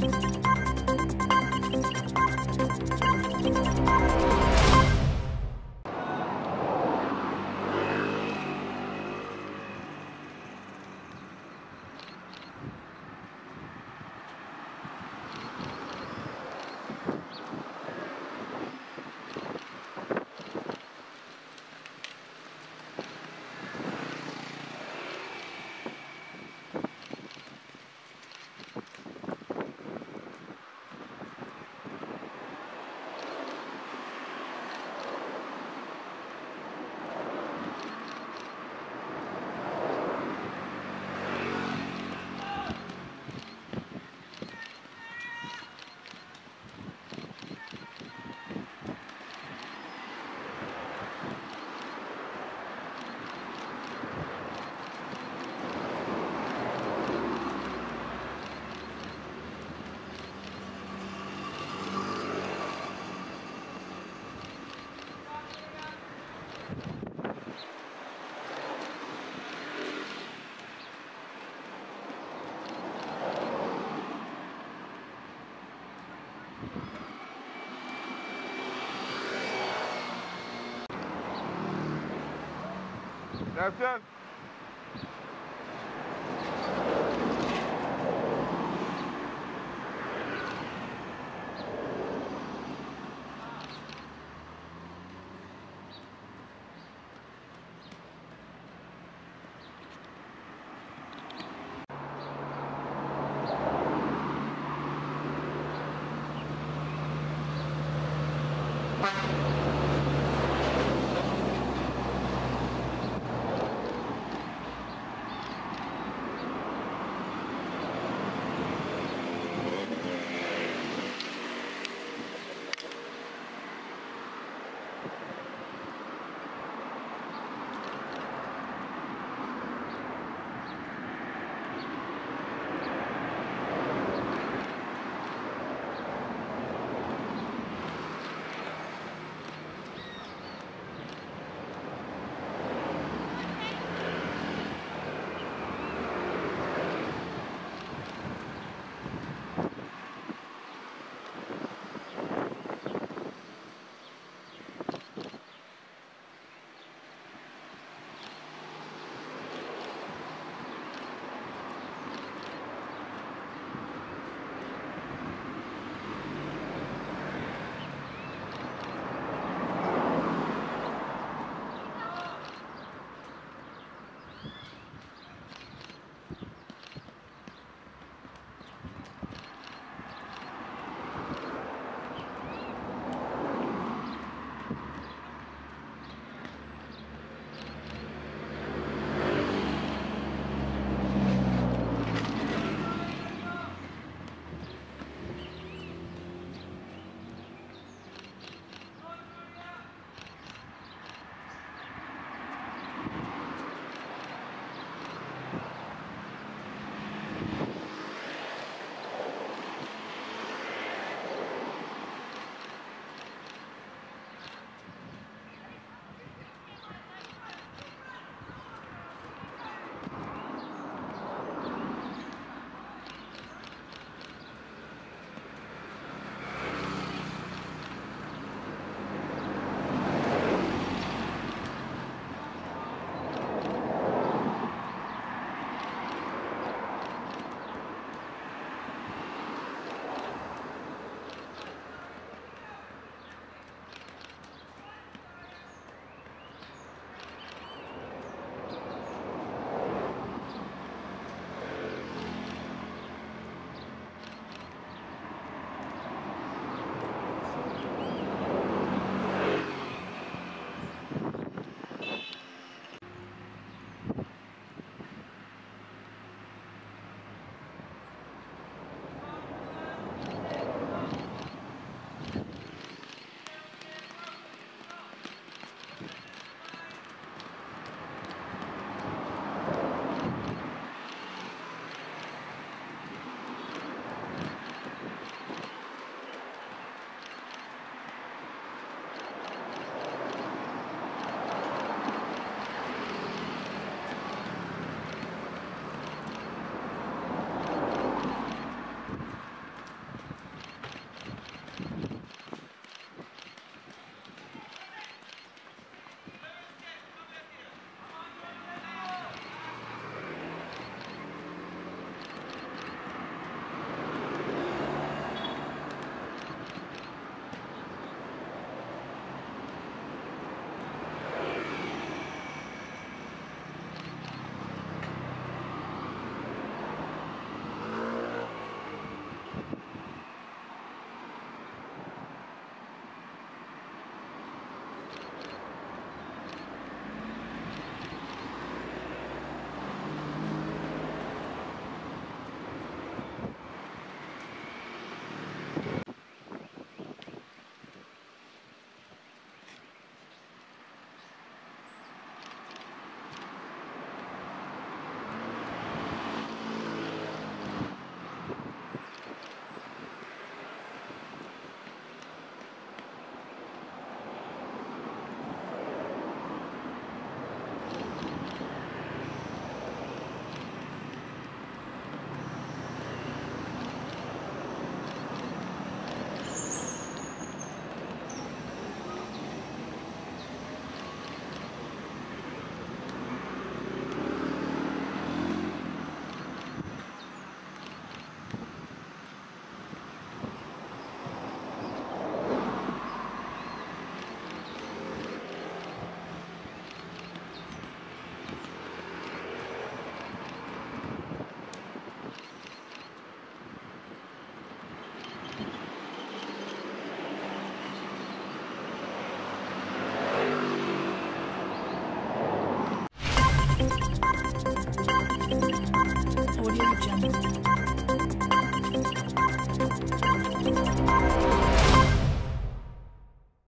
Música Kaptan.